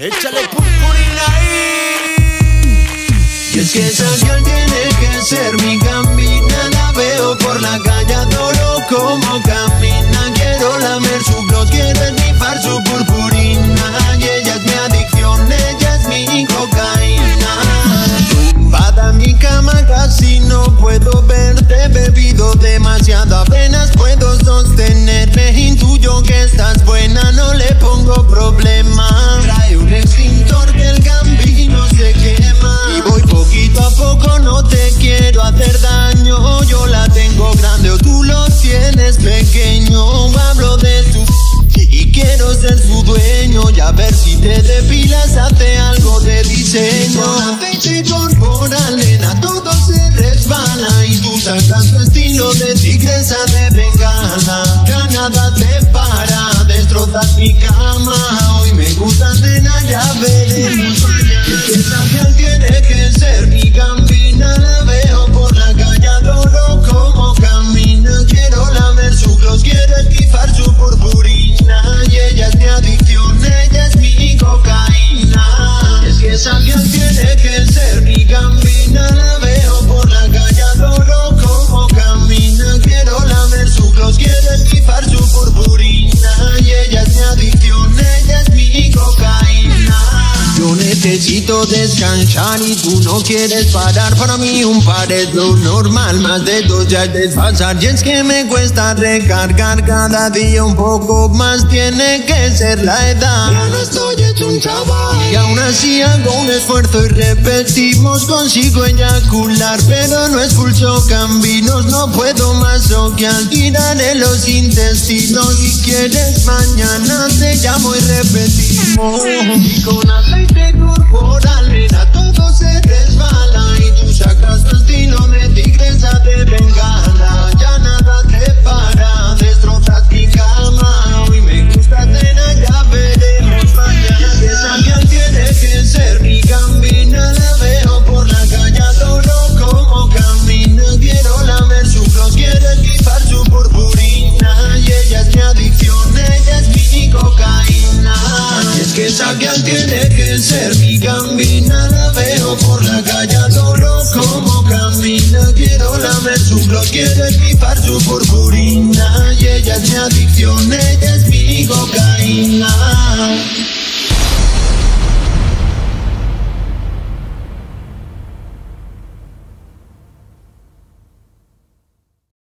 de purpurina Y es que esa girl tiene que ser mi gambina La veo por la calle, adoro como camina te depilas, hace algo de diseño. Aceite corporal, nena, todo se resbala Y tú sacas tu estilo de tigresa de bengala. Ya nada te para, destrozas mi cama necesito descansar y tú no quieres parar. Para mí un par es lo normal, más de dos ya es desfasar. Y es que me cuesta recargar cada día un poco más. Tiene que ser la edad. Ya no estoy hecho un chaval. Y aún así hago un esfuerzo y repetimos. Consigo eyacular, pero no expulso cambinos. No puedo más que al los intestinos. Si quieres mañana te llamo y repetimos. Y Girl tiene que ser mi gambina La veo por la calle, adoro como camina. Quiero lamer su gloss, quiero esquifar su purpurina Y ella es mi adicción, ella es mi cocaína